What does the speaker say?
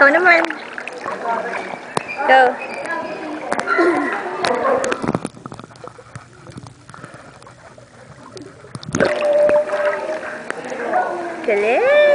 tôi nó mang Được Cái lẽ